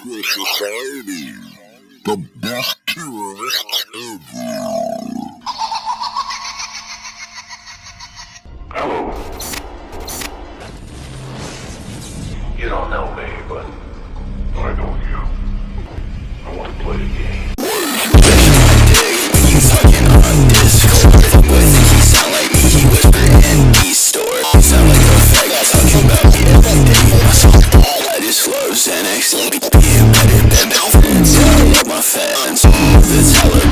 secret society. The best terrorists ever. Being better than friends I love my fans The Taliban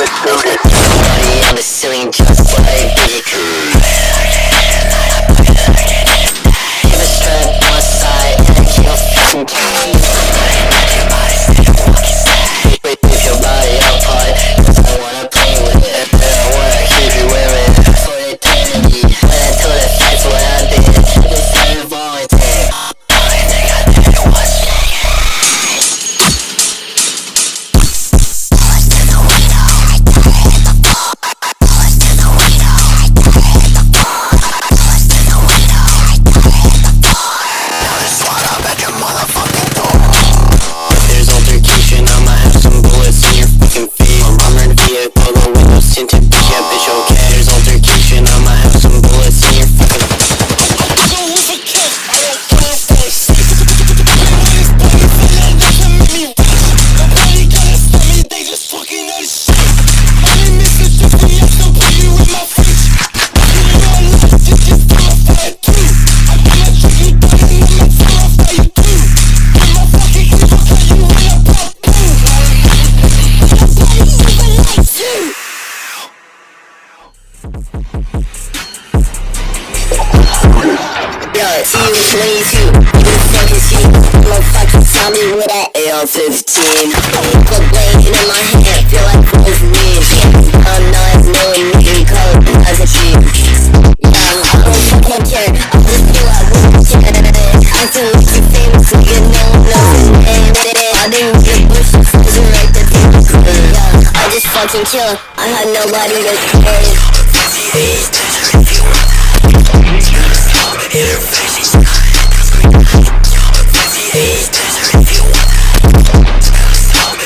Let's do this. Body on the ceiling just like Yo, EU22, who the fuck is? Motherfucker, tell me where that AR-15 Look blazing in my hand, feel like Wolverine I'm not knowing me, call it positive Yeah, I don't fucking care, I just feel like Wolverine Acting like you famous, nigga, no one knows I didn't get bush, cause you right yeah I just fucking kill, I had nobody to care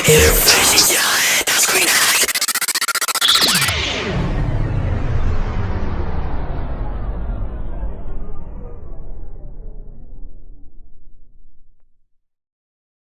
Hit it.